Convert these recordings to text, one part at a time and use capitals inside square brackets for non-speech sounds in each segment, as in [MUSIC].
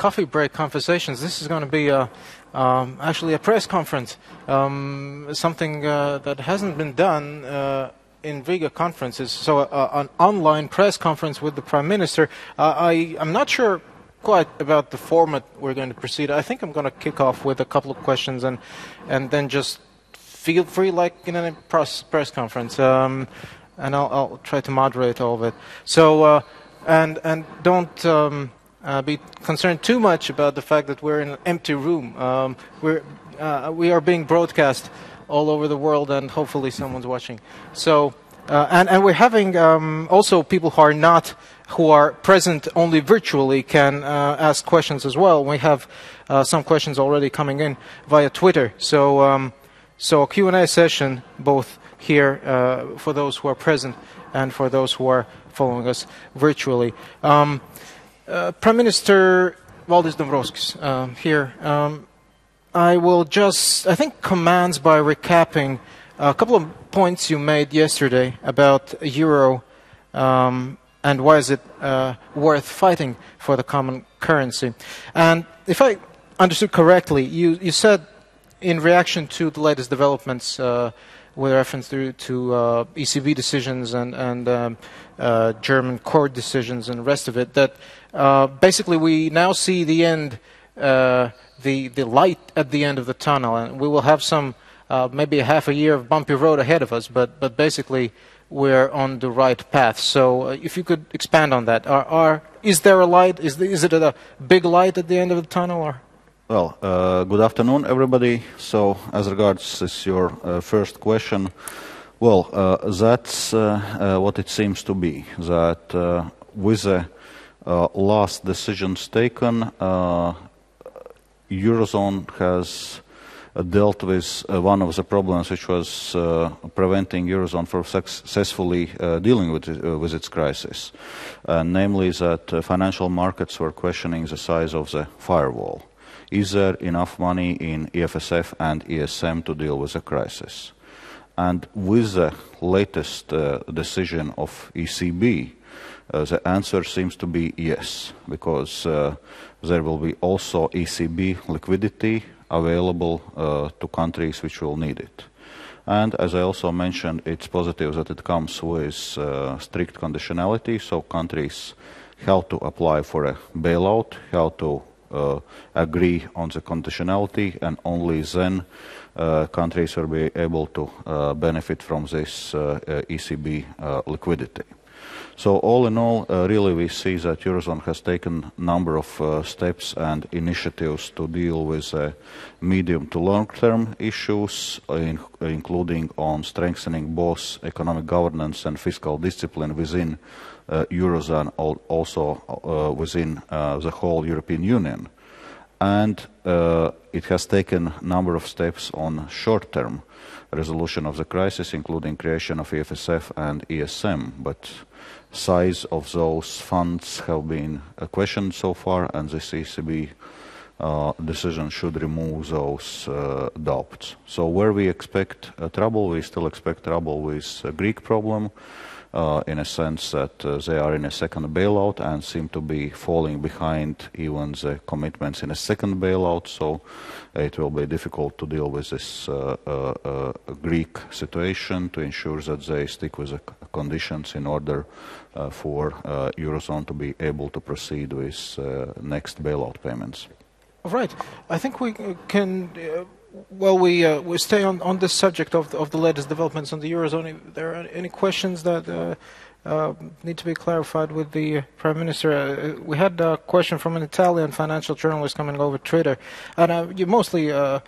coffee break conversations. This is going to be a, um, actually a press conference, um, something uh, that hasn't been done uh, in Riga conferences. So, uh, an online press conference with the Prime Minister. Uh, I, I'm not sure quite about the format we're going to proceed. I think I'm going to kick off with a couple of questions and, and then just feel free like in a press, press conference. Um, and I'll, I'll, try to moderate all of it. So, uh, and, and don't. Uh, be concerned too much about the fact that we're in an empty room. Um, we're, uh, we are being broadcast all over the world, and hopefully someone's watching. So, uh, and, and we're having um, also people who are not, who are present only virtually can uh, ask questions as well. We have uh, some questions already coming in via Twitter. So, um, so a Q&A session both here uh, for those who are present and for those who are following us virtually. Um, uh, Prime Minister Valdis Dombrovskis um, here. Um, I will just, I think, commence by recapping a couple of points you made yesterday about euro um, and why is it uh, worth fighting for the common currency. And if I understood correctly, you, you said in reaction to the latest developments uh, with reference to, to uh, ECB decisions and, and um, uh, German court decisions and the rest of it, that uh, basically we now see the end, uh, the, the light at the end of the tunnel, and we will have some, uh, maybe a half a year of bumpy road ahead of us, but, but basically we're on the right path. So uh, if you could expand on that. Are, are, is there a light? Is, the, is it a big light at the end of the tunnel? Or? Well, uh, good afternoon, everybody. So, as regards this, your uh, first question, well, uh, that's uh, uh, what it seems to be. That uh, with the last decisions taken, Eurozone has dealt with one of the problems which was preventing Eurozone from successfully dealing with, it, with its crisis, namely that financial markets were questioning the size of the firewall is there enough money in EFSF and ESM to deal with the crisis? And with the latest uh, decision of ECB, uh, the answer seems to be yes, because uh, there will be also ECB liquidity available uh, to countries which will need it. And as I also mentioned, it's positive that it comes with uh, strict conditionality, so countries have to apply for a bailout, have to agree on the conditionality, and only then uh, countries will be able to uh, benefit from this ECB liquidity. So all in all, uh, really we see that Eurozone has taken a number of uh, steps and initiatives to deal with uh, medium to long-term issues, in, including on strengthening both economic governance and fiscal discipline within uh, Eurozone, also uh, within uh, the whole European Union. And it has taken a number of steps on short-term resolution of the crisis, including creation of EFSF and ESM. But size of those funds have been questioned so far, and this ECB uh, decision should remove those uh, doubts. So where we expect uh, trouble, we still expect trouble with the Greek problem uh, in a sense that uh, they are in a second bailout and seem to be falling behind even the commitments in a second bailout. So it will be difficult to deal with this uh, uh, uh Greek situation to ensure that they stick with the conditions in order for Eurozone to be able to proceed with next bailout payments. Right. I think we can well, we uh, we stay on, on this subject of the, of the latest developments on the eurozone. Are there any questions that uh, uh, need to be clarified with the prime minister? Uh, we had a question from an Italian financial journalist coming over Twitter, and uh, you mostly uh,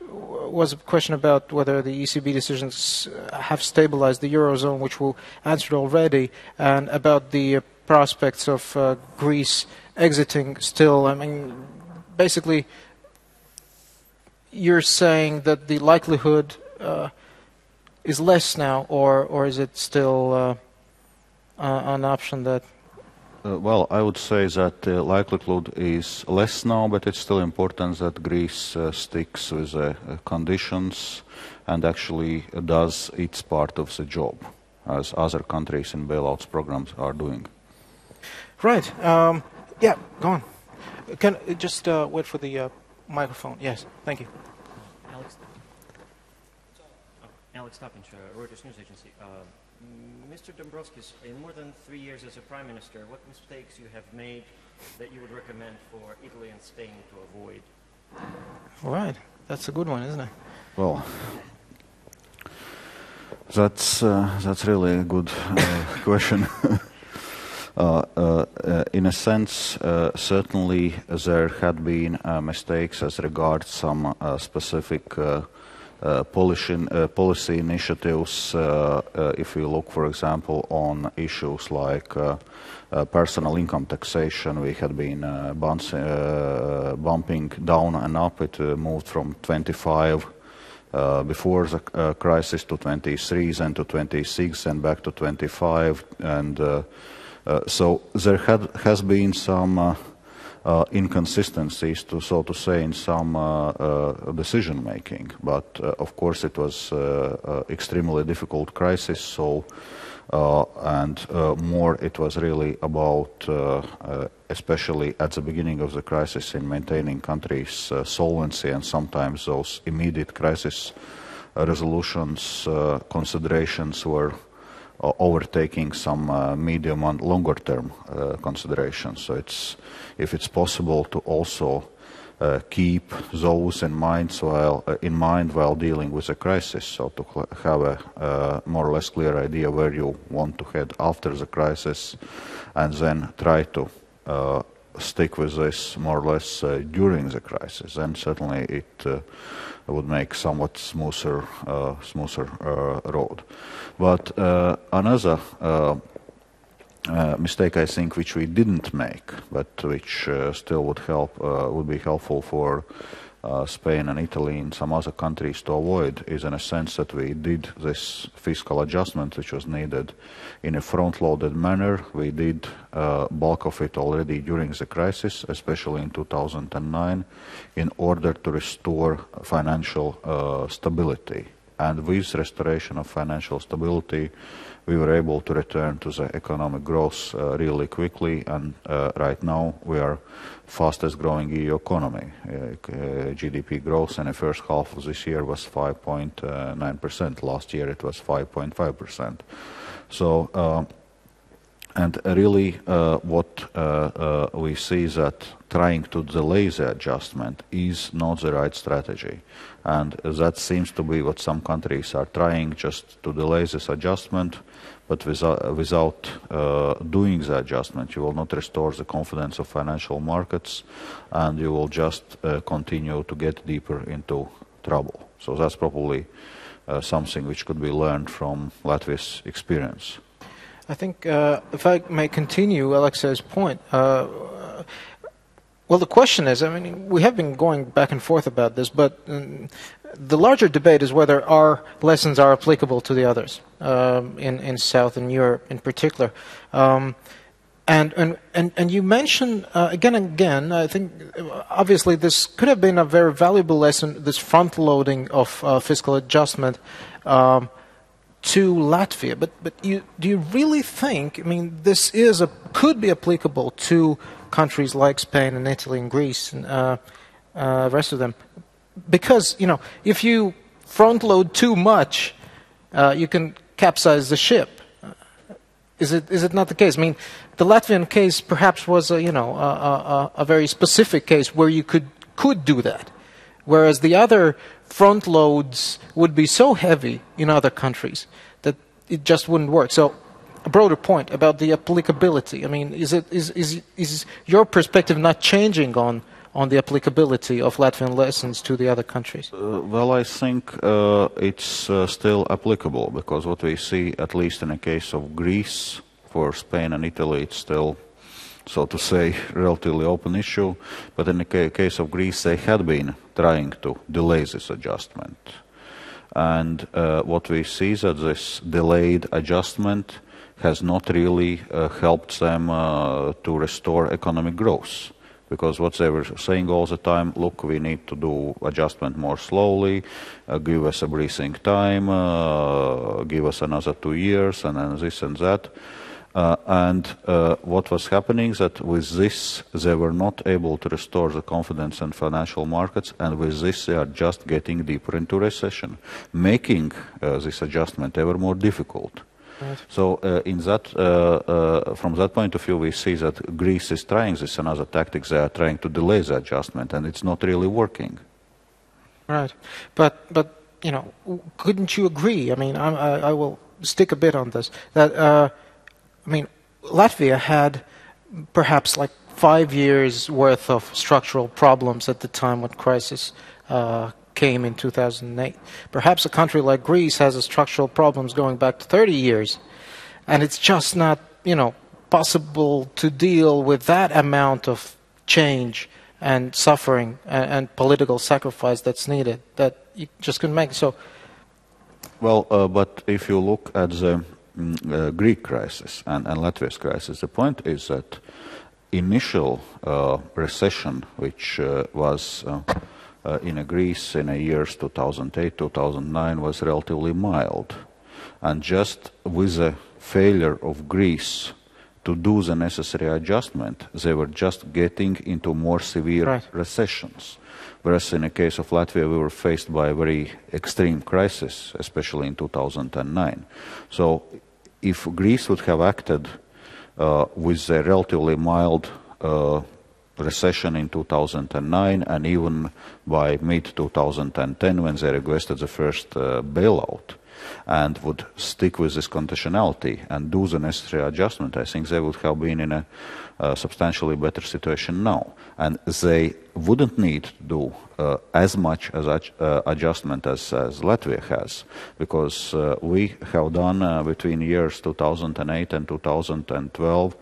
was a question about whether the ECB decisions have stabilized the eurozone, which we answered already, and about the prospects of Greece exiting. Still, I mean, basically you're saying that the likelihood uh, is less now, or or is it still uh, uh, an option that? Uh, well, I would say that the likelihood is less now, but it's still important that Greece uh, sticks with the uh, conditions and actually does its part of the job, as other countries in bailouts programs are doing. Right. Um, yeah. Go on. Can uh, just uh, wait for the uh, microphone? Yes, thank you. Alex, oh, Alex Tapinsh, uh, Reuters News Agency. Uh, Mr. Dombrovskis, in more than three years as a prime minister, what mistakes you have made that you would recommend for Italy and Spain to avoid? All right, that's a good one, isn't it? Well, that's uh, that's really a good uh, question. [LAUGHS] Uh, uh, uh, in a sense, uh, certainly there had been uh, mistakes as regards some uh, specific policy, policy, initiatives. if we look, for example, on issues like personal income taxation, we had been bumping down and up. It moved from 25 uh, before the uh, crisis to 23, then to 26, and back to 25. And uh, Uh, so there had, has been some uh, uh, inconsistencies, to so to say, in some decision making. But of course, it was extremely difficult crisis. So. Uh, and uh, more it was really about, uh, especially at the beginning of the crisis, in maintaining countries' solvency and sometimes those immediate crisis resolutions considerations were overtaking some uh, medium and longer term uh, considerations. So it's if it's possible to also uh, keep those in mind while uh, in mind while dealing with a crisis. So to have a uh, more or less clear idea where you want to head after the crisis, and then try to uh, stick with this more or less uh, during the crisis. Then certainly it uh, would make somewhat smoother smoother road. But another uh, mistake I think which we didn't make, but which uh, still would help uh, would be helpful for uh, Spain and Italy and some other countries to avoid is in a sense that we did this fiscal adjustment which was needed in a front-loaded manner. We did uh, bulk of it already during the crisis, especially in 2009, in order to restore financial uh, stability. And with restoration of financial stability, we were able to return to the economic growth uh, really quickly, and uh, right now we are fastest growing EU economy. Uh, GDP growth in the first half of this year was 5.9%. Last year it was 5.5%. So, uh, and really uh, what uh, we see that trying to delay the adjustment is not the right strategy. And that seems to be what some countries are trying, just to delay this adjustment, but without, without uh, doing the adjustment, you will not restore the confidence of financial markets, and you will just uh, continue to get deeper into trouble. So that's probably uh, something which could be learned from Latvia's experience. I think, uh, if I may continue Alexa's point, uh, well, the question is, I mean, we have been going back and forth about this, but um, the larger debate is whether our lessons are applicable to the others um, in in Southern Europe, in particular. Um, and, and, and, and you mentioned uh, again and again, I think obviously this could have been a very valuable lesson, this front loading of uh, fiscal adjustment um, to Latvia. But, but you, do you really think, I mean, this is a, could be applicable to countries like Spain and Italy and Greece and uh, uh, rest of them. Because, you know, if you front load too much, uh, you can capsize the ship. Is it, is it not the case? I mean, the Latvian case perhaps was a, you know, a, a, a very specific case where you could, could do that. Whereas the other front loads would be so heavy in other countries that it just wouldn't work. So a broader point about the applicability. I mean, is, it, is, is, is your perspective not changing on, on the applicability of Latvian lessons to the other countries? Uh, well, I think uh, it's uh, still applicable because what we see, at least in the case of Greece, for Spain and Italy, it's still, so to say, relatively open issue. But in the ca case of Greece, they had been trying to delay this adjustment. And uh, what we see is that this delayed adjustment has not really uh, helped them uh, to restore economic growth. Because what they were saying all the time, look, we need to do adjustment more slowly, uh, give us a breathing time, uh, give us another two years, and then this and that. Uh, and uh, what was happening is that with this, they were not able to restore the confidence in financial markets, and with this, they are just getting deeper into recession, making uh, this adjustment ever more difficult. Right. So, uh, in that, uh, uh, from that point of view, we see that Greece is trying this another tactics. They are trying to delay the adjustment, and it's not really working. Right, but but you know, couldn't you agree? I mean, I, I, I will stick a bit on this. That uh, I mean, Latvia had perhaps like five years worth of structural problems at the time when crisis uh, came in 2008. Perhaps a country like Greece has structural problems going back to 30 years, and it's just not, you know, possible to deal with that amount of change and suffering and, and political sacrifice that's needed. That you just couldn't make. So, well, uh, but if you look at the uh, Greek crisis and, and, Latvia's crisis, the point is that initial uh, recession, which uh, was uh, uh, in Greece in the years 2008, 2009 was relatively mild. And just with the failure of Greece to do the necessary adjustment, they were just getting into more severe right. recessions. Whereas in the case of Latvia, we were faced by a very extreme crisis, especially in 2009. So if Greece would have acted uh, with a relatively mild uh, recession in 2009 and even by mid 2010 when they requested the first uh, bailout and would stick with this conditionality and do the necessary adjustment, I think they would have been in a uh, substantially better situation now. And they wouldn't need to do uh, as much as uh, adjustment as, as, Latvia has, because uh, we have done uh, between years 2008 and 2012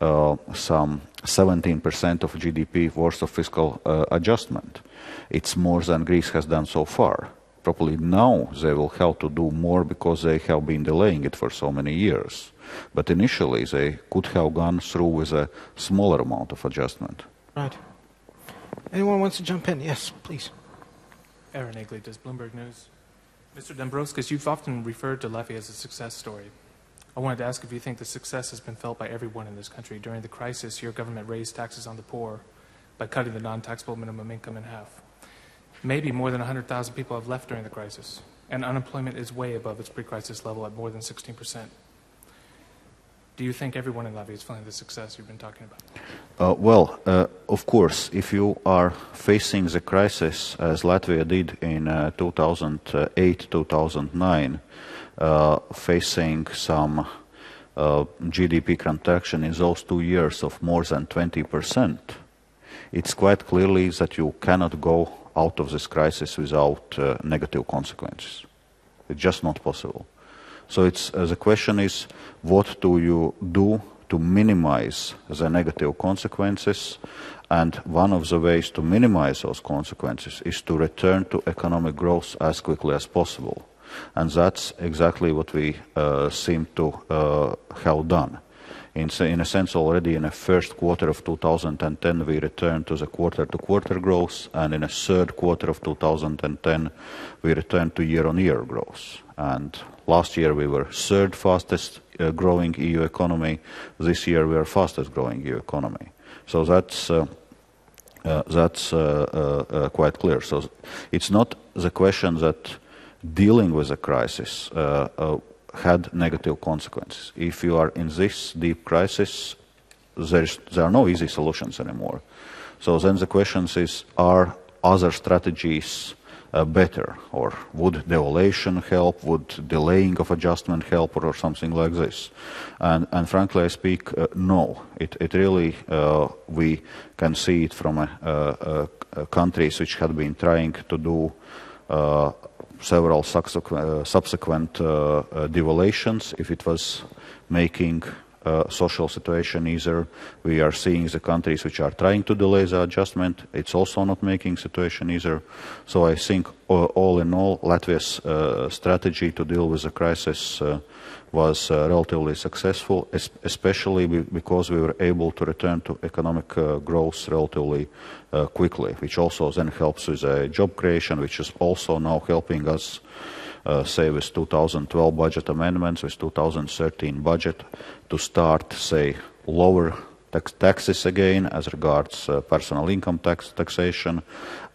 uh, some 17% of GDP worth of fiscal uh, adjustment. It's more than Greece has done so far. Probably now they will have to do more because they have been delaying it for so many years. But initially they could have gone through with a smaller amount of adjustment. Right. Anyone wants to jump in? Yes, please. Aaron Eglitis, Bloomberg News. Mr. Dombrovskis, you've often referred to Latvia as a success story. I wanted to ask if you think the success has been felt by everyone in this country. During the crisis, your government raised taxes on the poor by cutting the non taxable minimum income in half. Maybe more than 100,000 people have left during the crisis, and unemployment is way above its pre crisis level at more than 16%. Do you think everyone in Latvia is feeling the success you've been talking about? Uh, well, uh, of course, if you are facing the crisis as Latvia did in uh, 2008 2009, uh, facing some uh, GDP contraction in those two years of more than 20%, it's quite clearly that you cannot go out of this crisis without uh, negative consequences. It's just not possible. So it's, uh, the question is, what do you do to minimize the negative consequences? And one of the ways to minimize those consequences is to return to economic growth as quickly as possible. And that's exactly what we uh, seem to uh, have done. In, in, a sense, already in the first quarter of 2010, we returned to the quarter-to-quarter growth, and in the third quarter of 2010, we returned to year-on-year growth. And last year we were third fastest uh, growing EU economy. This year we are fastest growing EU economy. So that's uh, uh, that's uh, uh, uh, quite clear. So it's not the question that dealing with a crisis had negative consequences. If you are in this deep crisis, there are no easy solutions anymore. So then the question is, are other strategies uh, better? Or would devaluation help? Would delaying of adjustment help? Or, or something like this? And, and frankly, I speak, uh, no. It, it really, uh, we can see it from countries which had been trying to do several subsequent, uh, subsequent uh, uh, devaluations if it was making uh, social situation easier. We are seeing the countries which are trying to delay the adjustment. It's also not making situation easier. So I think all, in all, Latvia's uh, strategy to deal with the crisis was uh, relatively successful, especially because we were able to return to economic uh, growth relatively uh, quickly, which also then helps with job creation, which is also now helping us uh, say with 2012 budget amendments, with 2013 budget, to start, say, lower tax taxes again as regards uh, personal income tax taxation,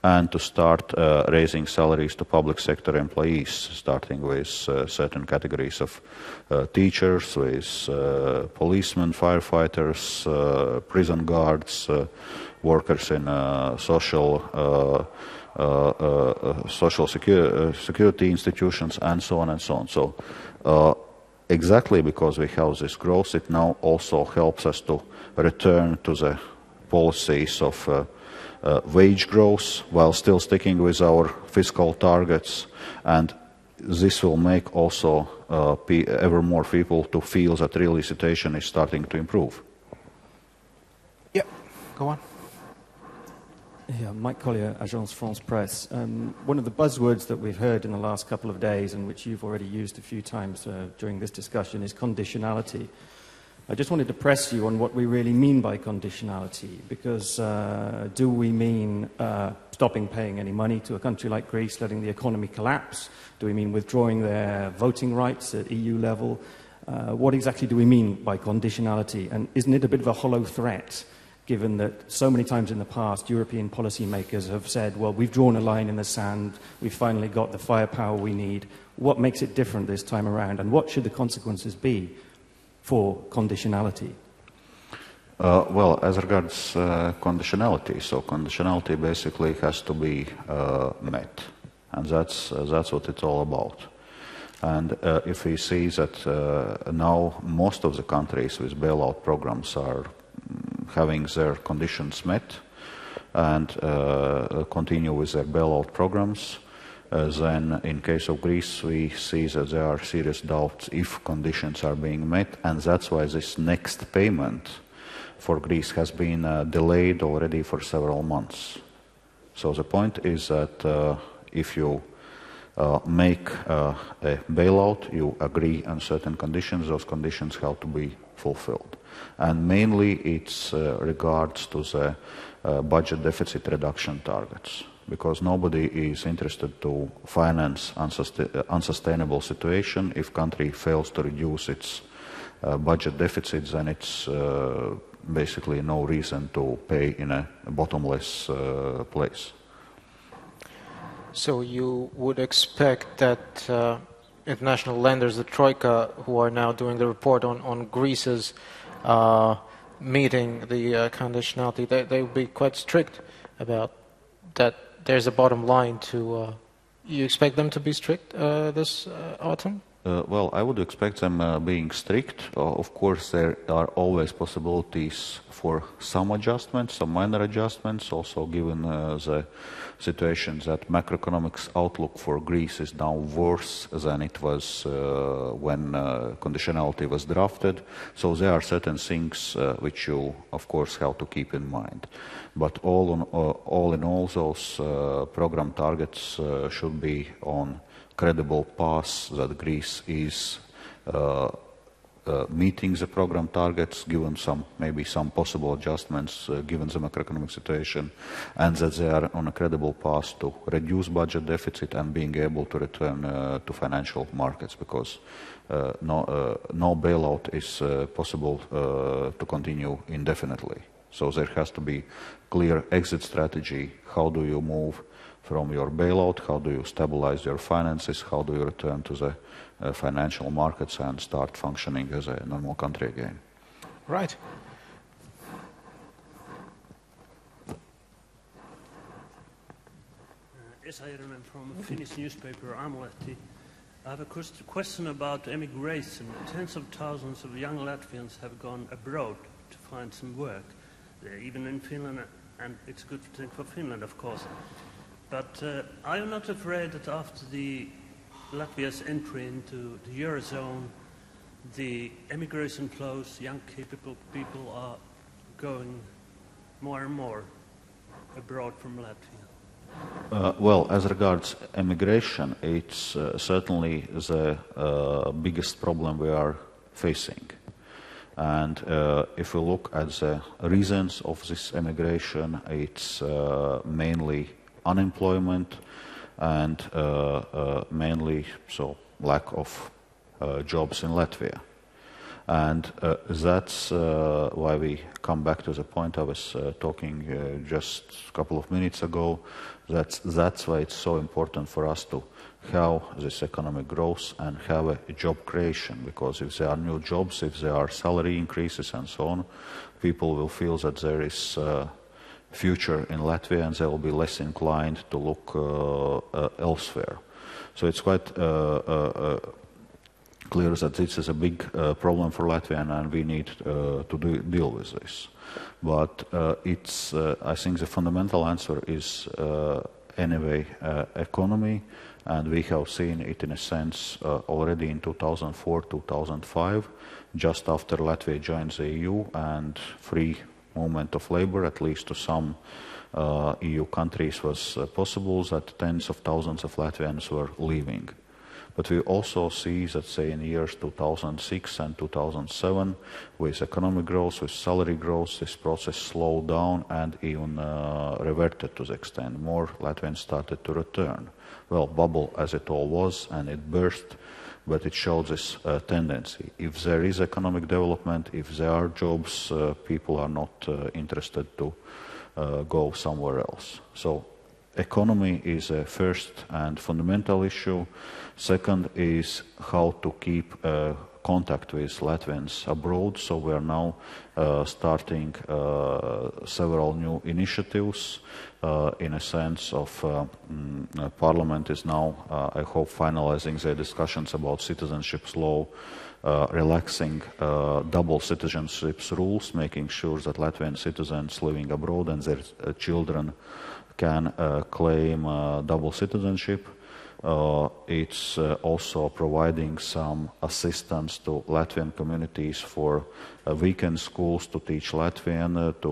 and to start uh, raising salaries to public sector employees, starting with uh, certain categories of uh, teachers, with uh, policemen, firefighters, uh, prison guards, workers in social uh, uh, social secu security institutions, and so on and so on. So exactly because we have this growth, it now also helps us to return to the policies of uh, uh, wage growth while still sticking with our fiscal targets. And this will make also uh, ever more people to feel that really situation is starting to improve. Yeah, go on. Yeah, Mike Collier, Agence France Presse. Um, one of the buzzwords that we've heard in the last couple of days, and which you've already used a few times uh, during this discussion, is conditionality. I just wanted to press you on what we really mean by conditionality, because uh, do we mean uh, stopping paying any money to a country like Greece, letting the economy collapse? Do we mean withdrawing their voting rights at EU level? Uh, what exactly do we mean by conditionality? And isn't it a bit of a hollow threat? given that so many times in the past European policymakers have said, well, we've drawn a line in the sand, we've finally got the firepower we need. What makes it different this time around, and what should the consequences be for conditionality? Uh, well, as regards uh, conditionality, so conditionality basically has to be uh, met, and that's uh, that's what it's all about. And uh, if we see that uh, now most of the countries with bailout programs are having their conditions met and continue with their bailout programs. Uh, then, in case of Greece, we see that there are serious doubts if conditions are being met, and that's why this next payment for Greece has been uh, delayed already for several months. So the point is that uh, if you uh, make uh, a bailout, you agree on certain conditions, those conditions have to be fulfilled. And mainly it's uh, regards to the uh, budget deficit reduction targets because nobody is interested to finance unsustain unsustainable situation if country fails to reduce its uh, budget deficits then it's uh, basically no reason to pay in a bottomless uh, place so you would expect that uh, international lenders the troika who are now doing the report on, on greece's uh, meeting the uh, conditionality, they, they will be quite strict about that. There's a bottom line to. Uh, you expect them to be strict uh, this uh, autumn? Uh, well, I would expect them uh, being strict. Uh, of course, there are always possibilities for some adjustments, some minor adjustments, also given uh, the situation that macroeconomics outlook for Greece is now worse than it was uh, when uh, conditionality was drafted. So there are certain things which you, of course, have to keep in mind. But all, on, all in all, those program targets should be on credible path that Greece is uh, uh, meeting the program targets, given some maybe some possible adjustments, uh, given the macroeconomic situation, and that they are on a credible path to reduce budget deficit and being able to return uh, to financial markets, because uh, no, uh, no bailout is possible to continue indefinitely. So there has to be clear exit strategy. How do you move? From your bailout? How do you stabilize your finances? How do you return to the uh, financial markets and start functioning as a normal country again? Right. Yes, I remember from a Finnish newspaper, Aamulehti. I have a question about emigration. Tens of thousands of young Latvians have gone abroad to find some work, even in Finland, and it's a good thing for Finland, of course. But uh, are you not afraid that after the Latvia's entry into the Eurozone, the emigration flows, young capable people are going more and more abroad from Latvia? Uh, well, as regards emigration, it's uh, certainly the uh, biggest problem we are facing. And uh, if we look at the reasons of this emigration, it's uh, mainly unemployment, and mainly so lack of jobs in Latvia. And uh, that's uh, why we come back to the point I was uh, talking just a couple of minutes ago. That's, that's why it's so important for us to have this economic growth and have a job creation. Because if there are new jobs, if there are salary increases and so on, people will feel that there is a future in Latvia and they will be less inclined to look uh, uh, elsewhere. So it's quite uh, clear that this is a big uh, problem for Latvia and we need uh, to do, deal with this. But uh, it's, I think the fundamental answer is anyway economy and we have seen it in a sense already in 2004, 2005, just after Latvia joined the EU and free movement of labor, at least to some EU countries was possible, that tens of thousands of Latvians were leaving. But we also see that, say, in years 2006 and 2007, with economic growth, with salary growth, this process slowed down and even uh, reverted to the extent more Latvians started to return. Well, bubble as it all was, and it burst, but it shows this uh, tendency. If there is economic development, if there are jobs, uh, people are not uh, interested to uh, go somewhere else. So economy is a first and fundamental issue. Second is how to keep uh, contact with Latvians abroad. So we are now uh, starting uh, several new initiatives uh, in a sense of uh, mm, Parliament is now, uh, I hope, finalizing their discussions about citizenship law, relaxing double citizenships rules, making sure that Latvian citizens living abroad and their children can uh, claim uh, double citizenship. Uh, it's uh, also providing some assistance to Latvian communities for uh, weekend schools to teach Latvian, uh, to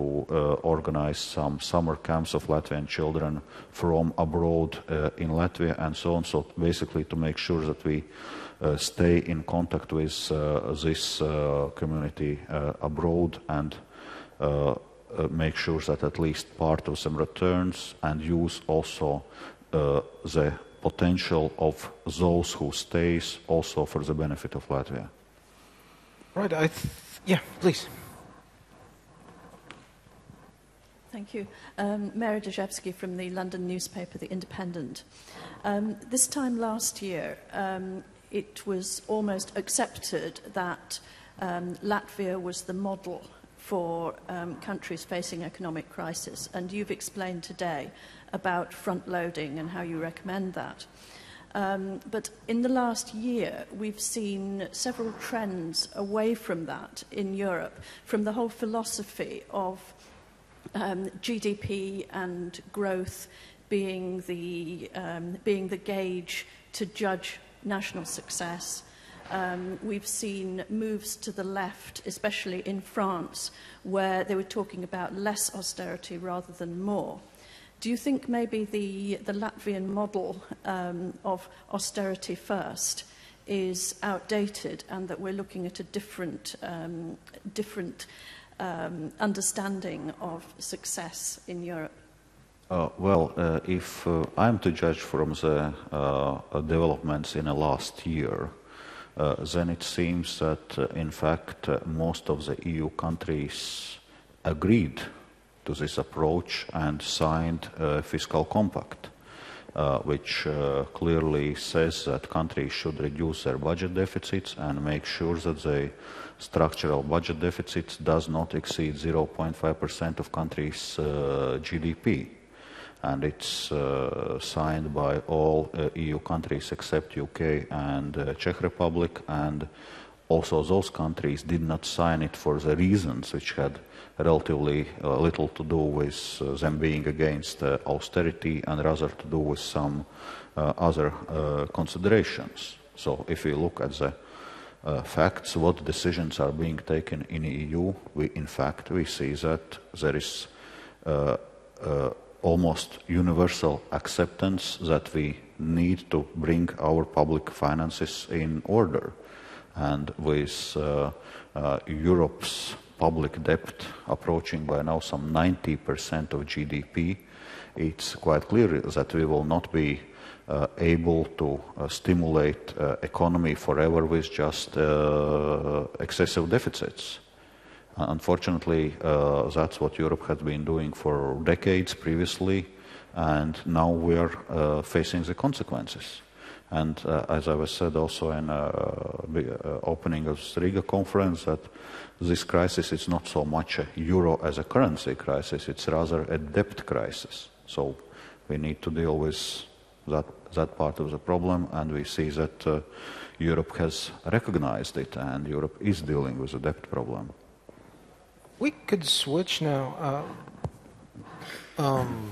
organize some summer camps of Latvian children from abroad in Latvia, and so on. So basically, to make sure that we stay in contact with this community abroad and uh, make sure that at least part of them returns and use also uh, the potential of those who stays also for the benefit of Latvia. Right. I yeah, please. Thank you. Um, Mary Dejevsky from the London newspaper, The Independent. Um, this time last year, um, it was almost accepted that um, Latvia was the model for um, countries facing economic crisis. And you've explained today about front loading and how you recommend that. Um, but in the last year, we've seen several trends away from that in Europe, from the whole philosophy of um, GDP and growth being the, um, being the gauge to judge national success. Um, we've seen moves to the left, especially in France, where they were talking about less austerity rather than more. Do you think maybe the, the Latvian model um, of austerity first is outdated and that we're looking at a different, um, different um, understanding of success in Europe? Uh, well, uh, if uh, I'm to judge from the uh, developments in the last year, uh, then it seems that, uh, in fact, most of the EU countries agreed to this approach and signed a fiscal compact, uh, which uh, clearly says that countries should reduce their budget deficits and make sure that the structural budget deficits does not exceed 0.5% of countries' GDP and it's uh, signed by all uh, EU countries except UK and uh, Czech Republic. And also those countries did not sign it for the reasons which had relatively uh, little to do with uh, them being against uh, austerity and rather to do with some other considerations. So if we look at the facts, what decisions are being taken in the EU, we, in fact, we see that there is almost universal acceptance that we need to bring our public finances in order. And with uh, uh, Europe's public debt approaching by now some 90% of GDP, it's quite clear that we will not be uh, able to uh, stimulate uh, economy forever with just uh, excessive deficits. Unfortunately, uh, that's what Europe has been doing for decades previously, and now we are uh, facing the consequences. And as I was said also in the opening of the Riga conference, that this crisis is not so much a euro as a currency crisis, it's rather a debt crisis. So we need to deal with that, that part of the problem, and we see that uh, Europe has recognized it, and Europe is dealing with the debt problem. We could switch now. Uh, um,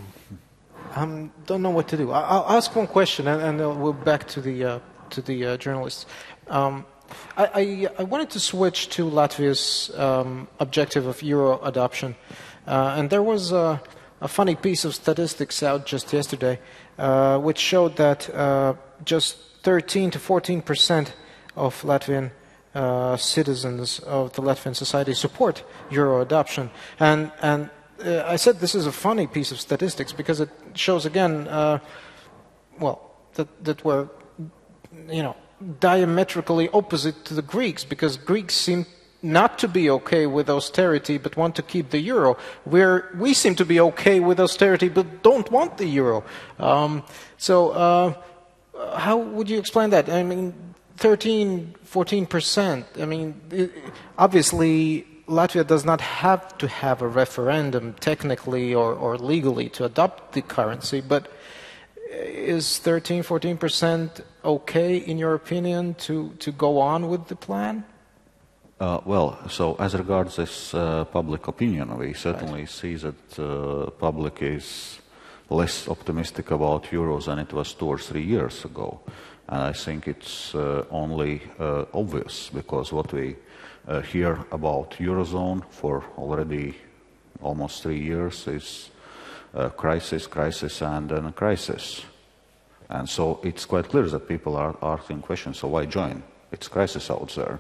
I don't know what to do. I'll ask one question, and, and we'll back to the uh, to the uh, journalists. Um, I, I, I, wanted to switch to Latvia's um, objective of euro adoption, uh, and there was a, a, funny piece of statistics out just yesterday, uh, which showed that uh, just 13 to 14 percent of Latvian uh, citizens of the Latvian society support euro adoption, and and uh, I said this is a funny piece of statistics because it shows again, uh, well, that that we're you know diametrically opposite to the Greeks because Greeks seem not to be okay with austerity but want to keep the euro, where we seem to be okay with austerity but don't want the euro. Um, so, uh, how would you explain that? I mean, 13, 14 percent. I mean, it, obviously, Latvia does not have to have a referendum technically or, or legally to adopt the currency, but is 13, 14 percent okay, in your opinion, to, to go on with the plan? Uh, well, so as regards this uh, public opinion, we certainly right. see that uh, public is less optimistic about euros than it was two or three years ago. And I think it's uh, only uh, obvious because what we uh, hear about eurozone for already almost three years is crisis, crisis, and then crisis. And so it's quite clear that people are asking questions, so why join? It's crisis out there.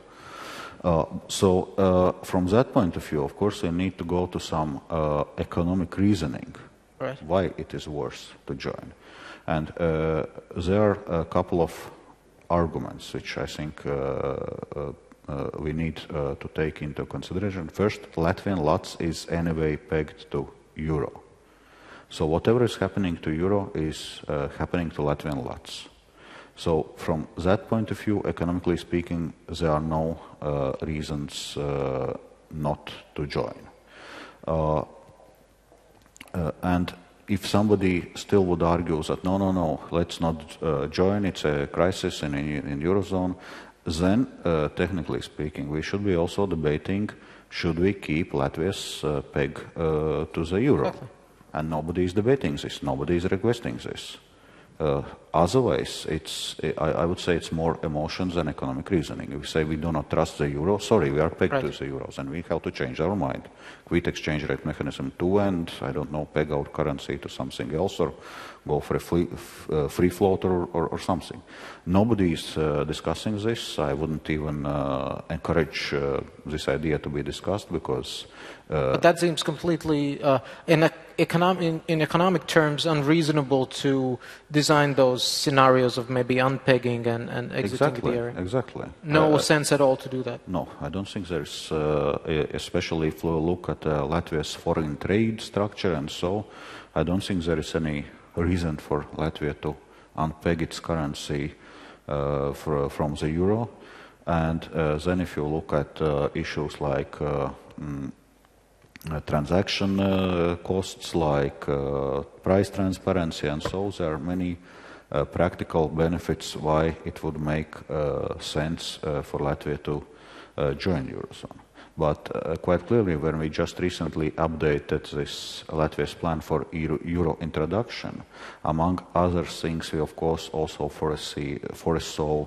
Uh, so uh, from that point of view, of course, we need to go to some uh, economic reasoning right. why it is worth to join. And uh, there are a couple of arguments which I think uh, uh, we need to take into consideration. First, Latvian lats is anyway pegged to euro. So whatever is happening to euro is uh, happening to Latvian lats. So from that point of view, economically speaking, there are no uh, reasons uh, not to join. Uh, uh, and if somebody still would argue that no, no, no, let's not uh, join, it's a crisis in, in, in eurozone, then uh, technically speaking, we should be also debating should we keep Latvia's uh, peg uh, to the euro. Exactly. And nobody is debating this, nobody is requesting this. Uh, otherwise, it's, I, I, would say it's more emotions than economic reasoning. If we say we do not trust the euro, sorry, we are pegged right. to the euros and we have to change our mind. Quit exchange rate mechanism too, and I don't know, peg our currency to something else or go for a free, uh, free float or, or, or, something. Nobody is uh, discussing this. I wouldn't even uh, encourage uh, this idea to be discussed because but that seems completely, uh, in, economic, in, in, economic terms, unreasonable to design those scenarios of maybe unpegging and, and exiting exactly, the area. Exactly. No uh, sense at all to do that. No, I don't think there's, uh, especially if we look at uh, Latvia's foreign trade structure and so, I don't think there is any reason for Latvia to unpeg its currency uh, for, from the euro. And then if you look at issues like mm, uh, transaction uh, costs like uh, price transparency and so there are many uh, practical benefits why it would make uh, sense uh, for Latvia to join Eurozone. But quite clearly, when we just recently updated this Latvia's plan for Euro, Euro introduction, among other things, we of course also foresee, foresaw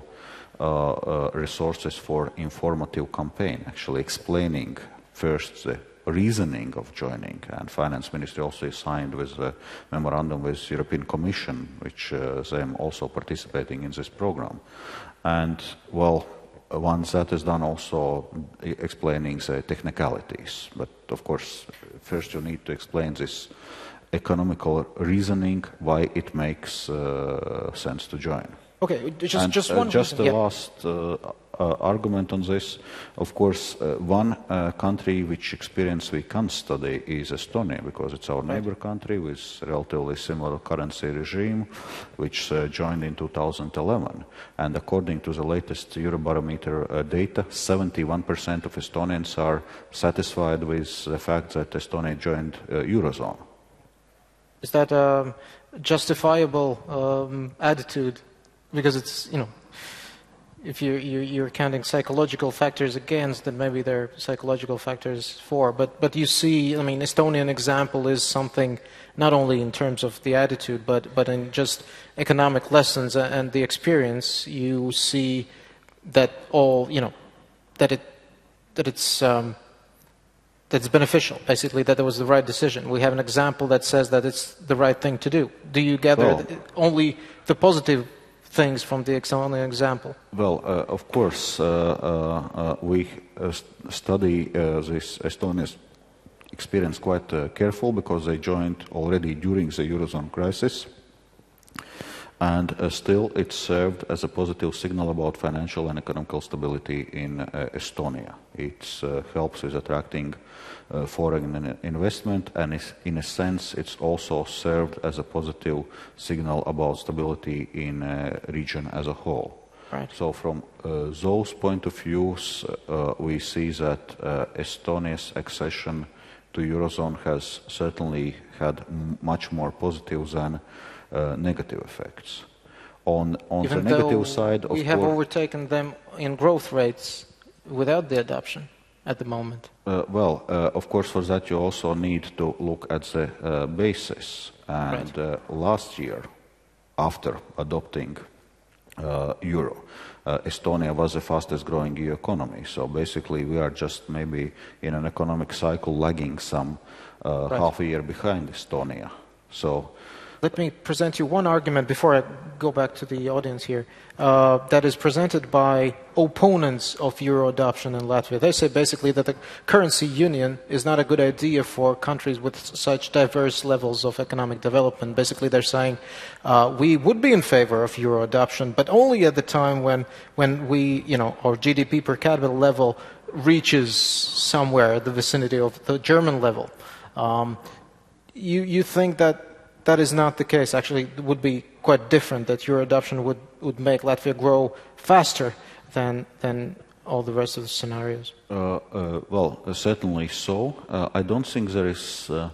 resources for informative campaign, actually explaining first the reasoning of joining. And Finance Ministry also signed with a memorandum with European Commission, which uh, them also participating in this program. And well, once that is done, also explaining the technicalities. But of course, first you need to explain this economical reasoning why it makes uh, sense to join. Okay, just And, just uh, one just reason. the yeah. last uh, uh, argument on this. Of course, uh, one uh, country which experience we can study is Estonia because it's our neighbor country with relatively similar currency regime, which uh, joined in 2011. And according to the latest Eurobarometer uh, data, 71% of Estonians are satisfied with the fact that Estonia joined uh, eurozone. Is that a justifiable um, attitude? Because it's, you know, if you're, you're, you're counting psychological factors against, then maybe there are psychological factors for. But, but you see, I mean, Estonian example is something not only in terms of the attitude, but, but in just economic lessons and the experience, you see that all, you know, that, it, that it's. Um, that's beneficial, basically, that it was the right decision. We have an example that says that it's the right thing to do. Do you gather th- only the positive things from the Estonian example? Well, uh, of course, uh, uh, uh, we st- study this Estonia's experience quite careful because they joined already during the eurozone crisis, and uh, still it served as a positive signal about financial and economical stability in uh, Estonia. It uh, helps with attracting uh, foreign investment, and is, in a sense, it's also served as a positive signal about stability in uh, region as a whole. Right. So from uh, those point of views, uh, we see that uh, Estonia's accession to Eurozone has certainly had m- much more positive than negative effects. On, on Even the negative side, of course, we have course, overtaken them in growth rates without the adoption at the moment. uh, well, uh, of course, for that you also need to look at the uh, basis. And uh, last year, after adopting uh, euro, uh, Estonia was the fastest growing EU economy. So basically, we are just maybe in an economic cycle lagging some uh, Right. half a year behind Estonia. So Let me present you one argument before I go back to the audience here uh, that is presented by opponents of euro adoption in Latvia. They say basically that the currency union is not a good idea for countries with such diverse levels of economic development. Basically, they're saying uh, we would be in favor of euro adoption, but only at the time when, when we, you know, our GDP per capita level reaches somewhere the vicinity of the German level. Um, you, you think that that is not the case. Actually, it would be quite different, that your adoption would, would make Latvia grow faster than, than all the rest of the scenarios. Uh, uh, well, uh, certainly so. Uh, I don't think there is uh,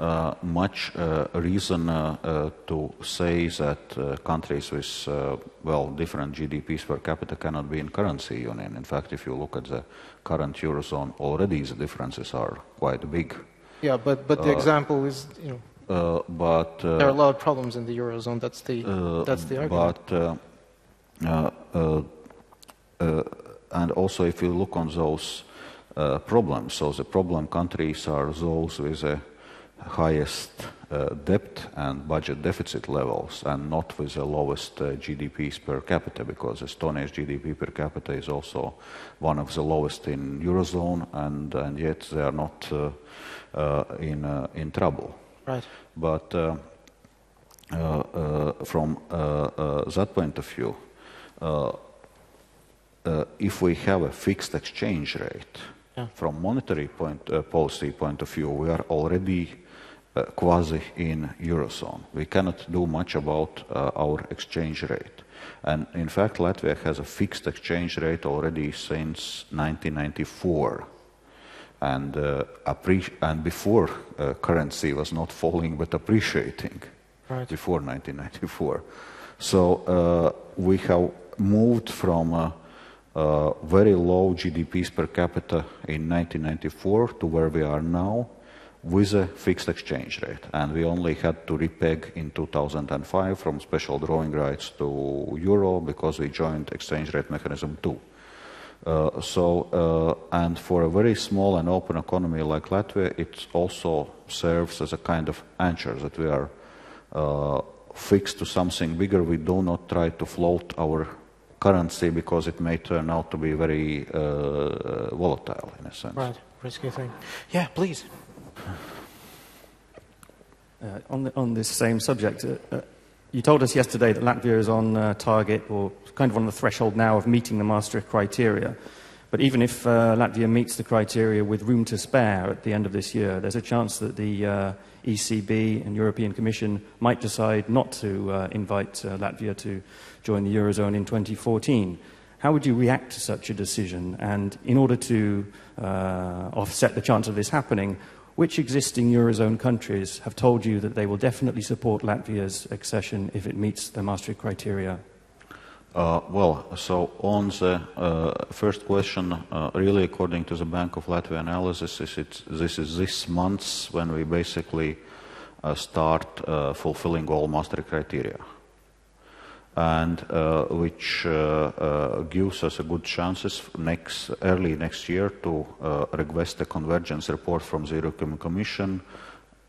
uh, much uh, reason uh, to say that uh, countries with uh, well different GDPs per capita cannot be in currency union. In fact, if you look at the current eurozone, already the differences are quite big. Yeah, but, but the example is, you know, but uh, there are a lot of problems in the Eurozone. That's the, Uh, that's the argument. But, uh, uh, uh, uh, and also if you look on those uh, problems, so the problem countries are those with the highest uh, debt and budget deficit levels and not with the lowest uh, GDPs per capita because Estonia's GDP per capita is also one of the lowest in Eurozone and, and yet they are not uh, uh, in, uh, in trouble. Right. But uh, uh, uh, from uh, that point of view, uh, uh, if we have a fixed exchange rate, Yeah. from monetary point, uh, policy point of view, we are already uh, quasi in eurozone. We cannot do much about uh, our exchange rate. And in fact, Latvia has a fixed exchange rate already since 1994 and uh, and before uh, currency was not falling but appreciating Right. before 1994 so uh, we have moved from uh, uh, very low GDPs per capita in 1994 to where we are now with a fixed exchange rate. And we only had to repeg in 2005 from special drawing rights to euro because we joined exchange rate mechanism 2 uh, so, uh, and for a very small and open economy like Latvia, it also serves as a kind of anchor that we are uh, fixed to something bigger. We do not try to float our currency because it may turn out to be very uh, volatile in a sense. Right. Risky thing. Yeah, please. Uh, on, the, on, this same subject, uh, uh, you told us yesterday that Latvia is on uh, target or kind of on the threshold now of meeting the Maastricht criteria. But even if uh, Latvia meets the criteria with room to spare at the end of this year, there's a chance that the uh, ECB and European Commission might decide not to invite Latvia to join the Eurozone in 2014. How would you react to such a decision? And in order to offset the chance of this happening, which existing Eurozone countries have told you that they will definitely support Latvia's accession if it meets the Maastricht criteria? Uh, well, so on the uh, first question, uh, really according to the Bank of Latvia analysis, is this is this month when we basically uh, start uh, fulfilling all Maastricht criteria and uh, which uh, uh, gives us a good chances next early next year to uh, request a convergence report from the European Commission,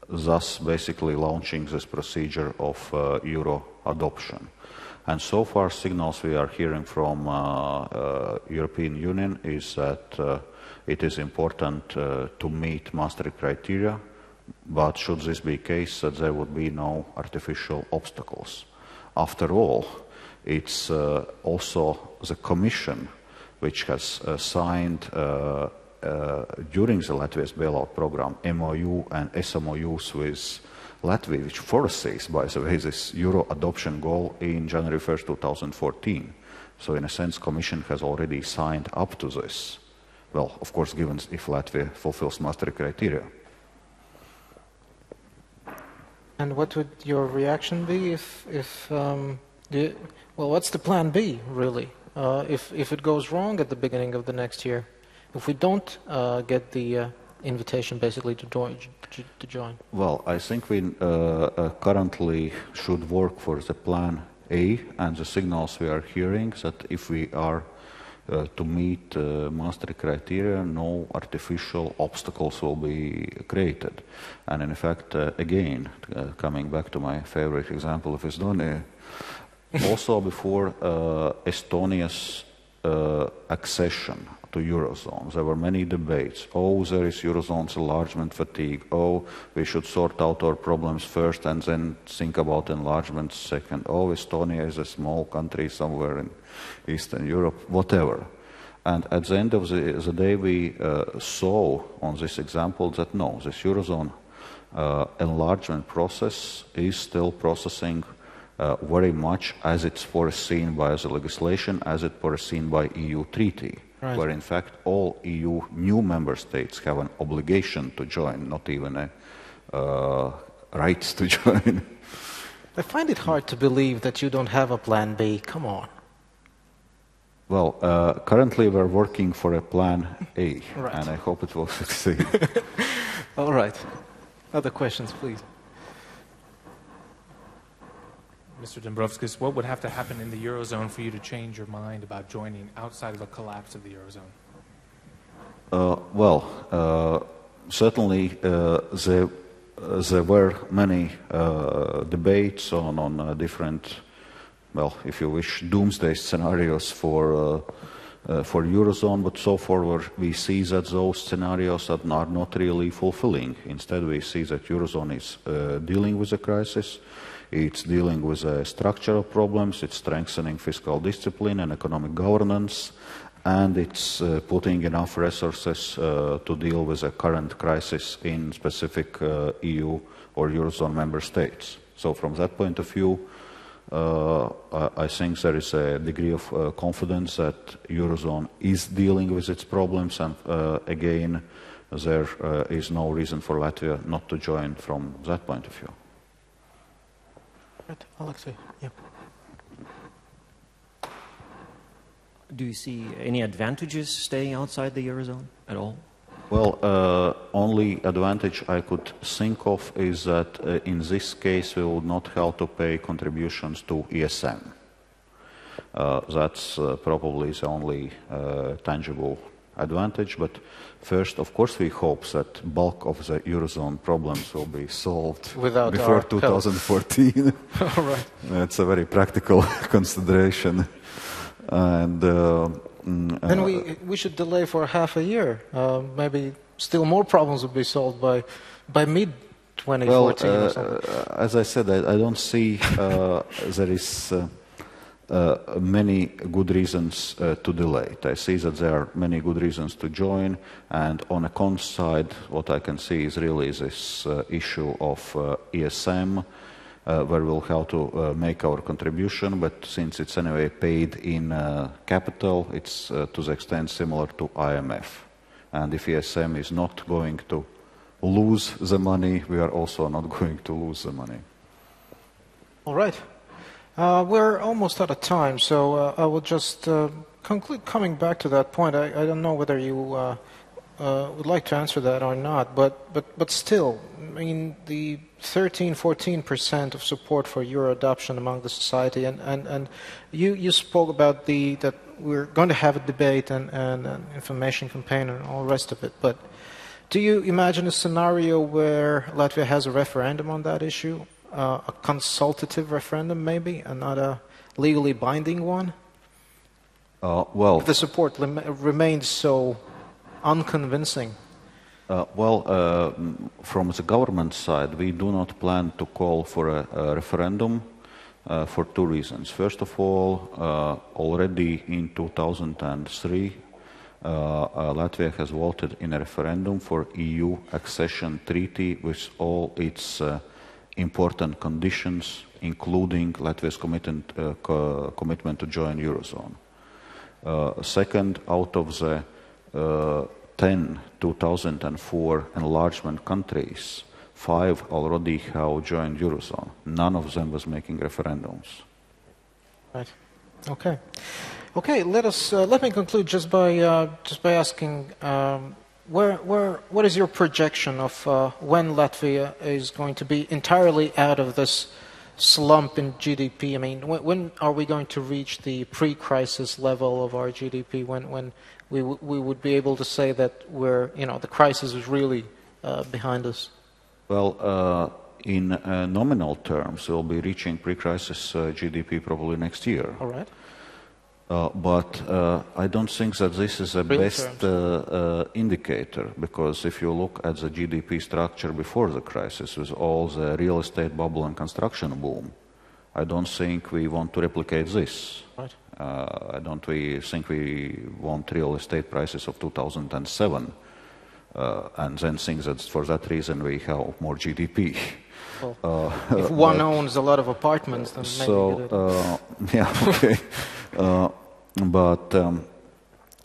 thus basically launching this procedure of uh, euro adoption. And so far, signals we are hearing from uh, European Union is that it is important to meet Maastricht criteria, but should this be the case, that there would be no artificial obstacles. After all, it's uh, also the Commission which has uh, signed uh, uh during the Latvia's bailout program MOU and SMOUs with Latvia, which foresees, by the way, this euro adoption goal in January 1st, 2014. So in a sense, Commission has already signed up to this. Well, of course, given if Latvia fulfills Maastricht criteria. And what would your reaction be if, if um, you, well, what's the plan B, really, uh, if, if it goes wrong at the beginning of the next year? If we don't uh, get the uh, invitation basically to join, to join? Well, I think we uh, uh, currently should work for the plan A and the signals we are hearing that if we are to meet uh, Maastricht criteria, no artificial obstacles will be created. And in fact, uh, again, uh, coming back to my favorite example of Estonia, [LAUGHS] also before uh, Estonia's uh, accession to Eurozone. There were many debates. Oh, there is Eurozone's enlargement fatigue. Oh, we should sort out our problems first and then think about enlargement second. Oh, Estonia is a small country somewhere in Eastern Europe, whatever. And at the end of the, the day, we uh, saw on this example that no, this Eurozone uh, enlargement process is still processing uh, very much as it's foreseen by the legislation, as it's foreseen by EU treaty, right. where in fact all EU new member states have an obligation to join, not even a uh, rights to [LAUGHS] join. I find it hard to believe that you don't have a plan B. Come on. Well, uh, currently we're working for a plan A, right. and I hope it will [LAUGHS] succeed. [LAUGHS] All right. Other questions, please. Mr. Dombrovskis, what would have to happen in the Eurozone for you to change your mind about joining outside of a collapse of the Eurozone? Uh, well, uh, certainly uh, there, uh, there were many uh, debates on, on uh, different, well, if you wish, doomsday scenarios for, for Eurozone, but so far we see that those scenarios are not really fulfilling. Instead, we see that Eurozone is dealing with the crisis it's dealing with uh, structural problems, it's strengthening fiscal discipline and economic governance, and it's uh, putting enough resources uh, to deal with the current crisis in specific uh, EU or Eurozone member states. So from that point of view, uh, Uh, I think there is a degree of uh, confidence that Eurozone is dealing with its problems, and uh, again, there uh, is no reason for Latvia not to join from that point of view. Right, Alexei. Yeah. Do you see any advantages staying outside the eurozone at all? Well, uh, only advantage I could think of is that uh, in this case we would not have to pay contributions to ESM. Uh, that's uh, probably the only uh, tangible advantage. But first, of course, we hope that bulk of the eurozone problems will be solved Without before 2014. [LAUGHS] [LAUGHS] All right. That's a very practical [LAUGHS] consideration. And uh, mm, then we we should delay for half a year. Uh, maybe still more problems will be solved by by mid 2014 well, uh, as I said, I, I don't see uh, there is uh, uh, many good reasons uh, to delay it. I see that there are many good reasons to join, and on a con side, what I can see is really this uh, issue of uh, ESM, uh, where we'll have to uh, make our contribution, but since it's anyway paid in uh, capital, it's uh, to the extent similar to IMF. And if ESM is not going to lose the money, we are also not [LAUGHS] going to lose the money. All right. Uh, we're almost out of time, so uh, I will just conclude coming back to that point. I, I don't know whether you uh, would like to answer that or not, but, but, but still, I mean, the 13, 14% of support for euro adoption among the society, and, and, and you, you spoke about the, that we're going to have a debate and, and an information campaign and all the rest of it, but do you imagine a scenario where Latvia has a referendum on that issue? Uh, a consultative referendum, maybe, and not a legally binding one? Uh, well, If the support lim- remains so unconvincing. Uh, well, uh, from the government side, we do not plan to call for a, a referendum uh, for two reasons. First of all, uh, already in 2003, uh, uh, Latvia has voted in a referendum for EU accession treaty with all its important conditions, including Latvia's commitment, co- commitment to join Eurozone. Second, out of the uh, 10 2004 enlargement countries, five already have joined Eurozone. None of them was making referendums. Right. Okay. Okay. Let us. Uh, let me conclude just by uh, just by asking, um, where where what is your projection of uh, when Latvia is going to be entirely out of this slump in GDP? I mean, when, when are we going to reach the pre-crisis level of our GDP? When when we w- we would be able to say that we're you know the crisis is really uh, behind us? Well, uh, in uh, nominal terms, we'll be reaching pre-crisis uh, GDP probably next year. All right. Uh, but uh, I don't think that this is the Real best uh, uh, indicator because if you look at the GDP structure before the crisis with all the real estate bubble and construction boom, I don't think we want to replicate this. Right. Uh, I don't we think we want real estate prices of 2007 uh, and then think that for that reason we have more GDP. Well, Uh, if one owns a lot of apartments, then maybe so uh, [LAUGHS] yeah okay. Uh, but um,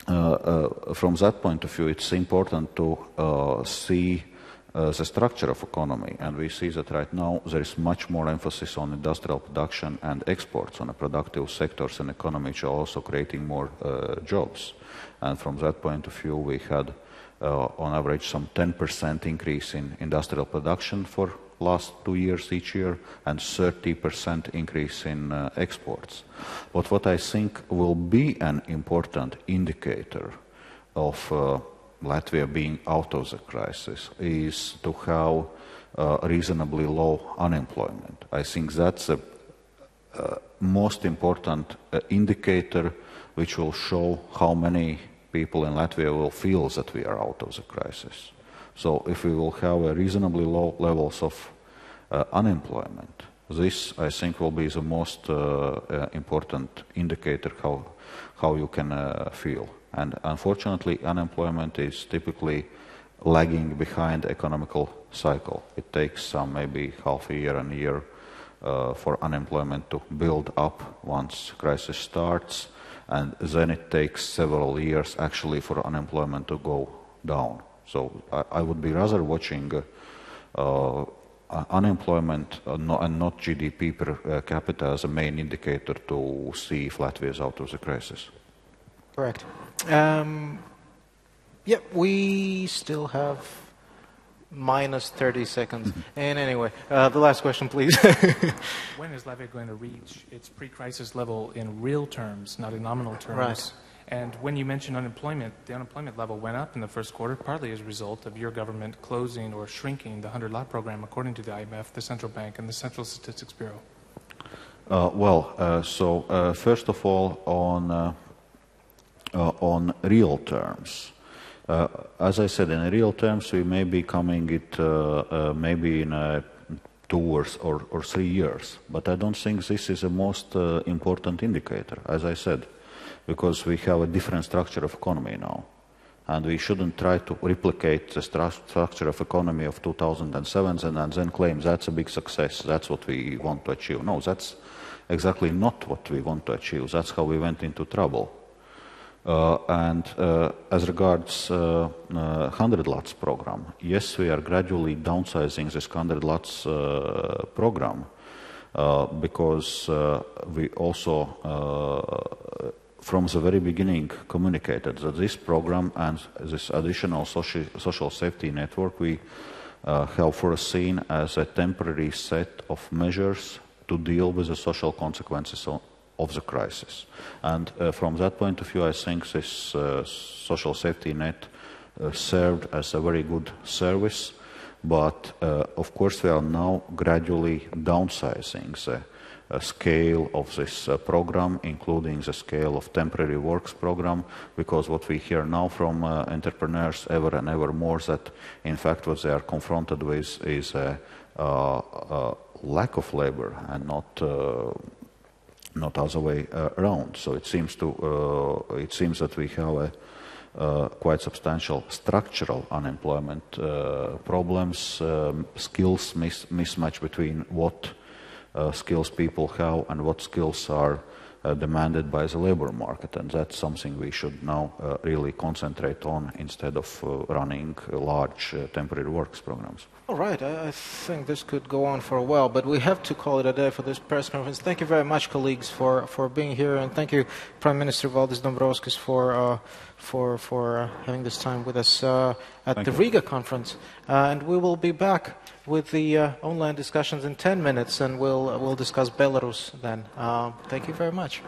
uh, uh, from that point of view it's important to uh, see uh, the structure of economy and we see that right now there is much more emphasis on industrial production and exports on the productive sectors and economy which are also creating more uh, jobs and from that point of view we had uh, on average some 10% increase in industrial production for last two years each year and 30% increase in uh, exports. But what I think will be an important indicator of uh, Latvia being out of the crisis is to have uh, reasonably low unemployment. I think that's the uh, most important uh, indicator which will show how many people in Latvia will feel that we are out of the crisis. So if we will have a reasonably low levels of uh, unemployment, this I think will be the most uh, uh, important indicator how how you can feel. And unfortunately, unemployment is typically lagging behind the economical cycle. It takes some maybe half a year and a year uh, for unemployment to build up once crisis starts, and then it takes several years actually for unemployment to go down. So I, I would be rather watching uh, uh, uh, unemployment uh, no, and not GDP per uh, capita as a main indicator to see if Latvia is out of the crisis. Correct. Um, yep, we still have minus 30 seconds. And anyway, uh, the last question, please. [LAUGHS] When is Latvia going to reach its pre-crisis level in real terms, not in nominal terms? Right. And when you mention unemployment, the unemployment level went up in the first quarter, partly as a result of your government closing or shrinking the 100 lot program, according to the IMF, the central bank, and the Central Statistics Bureau. Uh, well, uh, so uh, first of all, on uh, on real terms, Uh, as I said, in real terms, we may be coming it uh, uh, maybe in uh, two or, or, three years. But I don't think this is the most uh, important indicator, as I said, because we have a different structure of economy now. And we shouldn't try to replicate the stru structure of economy of 2007 and, and then claim that's a big success, that's what we want to achieve. No, that's exactly not what we want to achieve. That's how we went into trouble. Uh, and uh, as regards uh, 100 lats program, yes, we are gradually downsizing this 100 lats program because we also from the very beginning communicated that this program and this additional social, social safety network we uh, have foreseen as a temporary set of measures to deal with the social consequences of the crisis. And uh, from that point of view, I think this uh, social safety net uh, served as a very good service. But uh, of course, we are now gradually downsizing the uh, scale of this uh, program, including the scale of temporary works program, because what we hear now from entrepreneurs ever and ever more that, in fact, what they are confronted with is a, a lack of labor and not not other way uh, around. So it seems to uh, it seems that we have a uh, quite substantial structural unemployment problems, um, skills mis mismatch between what skills people have and what skills are uh, demanded by the labor market, and that's something we should now uh, really concentrate on instead of uh, running large temporary works programs. All right, I, I, think this could go on for a while, but we have to call it a day for this press conference. Thank you very much, colleagues, for, for being here, and thank you, Prime Minister Valdis Dombrovskis, for uh, for for having this time with us uh, at thank the you. Riga conference. Uh, and we will be back with the uh, online discussions in 10 minutes, and we'll we'll discuss Belarus then. Uh, thank you very much.